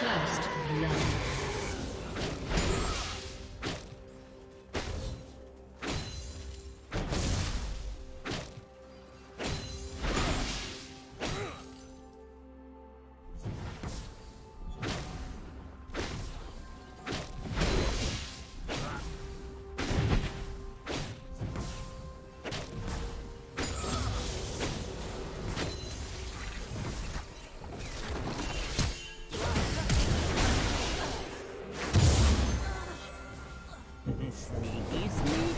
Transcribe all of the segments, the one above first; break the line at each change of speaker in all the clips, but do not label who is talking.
First love. sneaky, sneaky.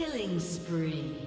Killing spree.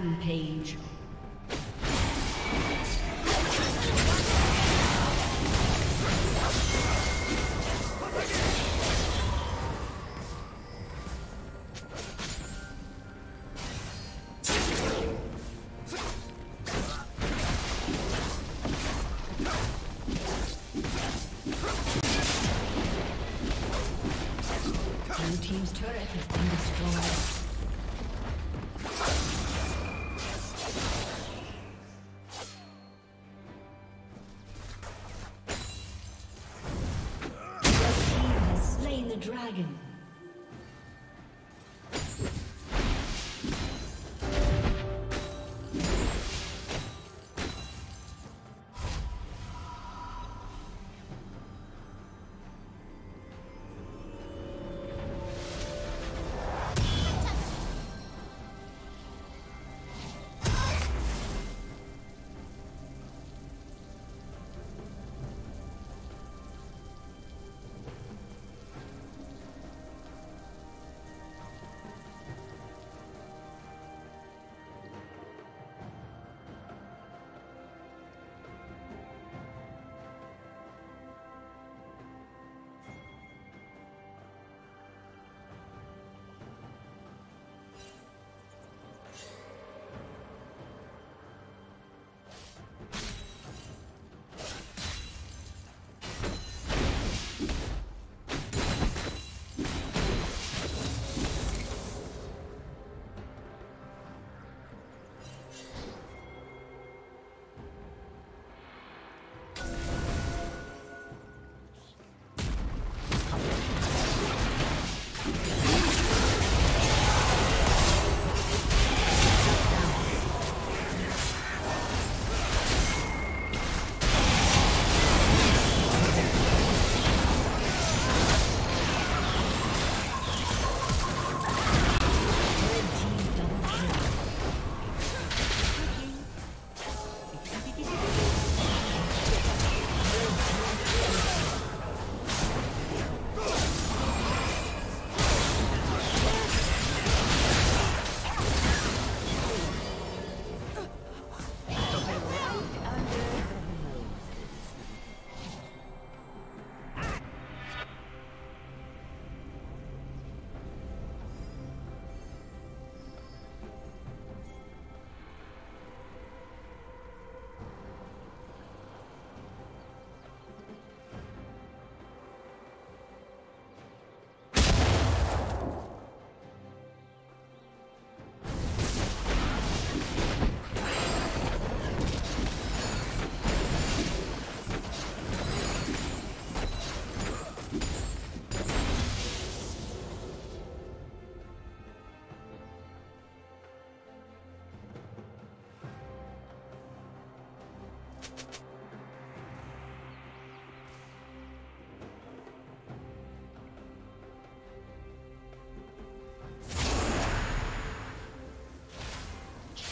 Rampage. Dragon.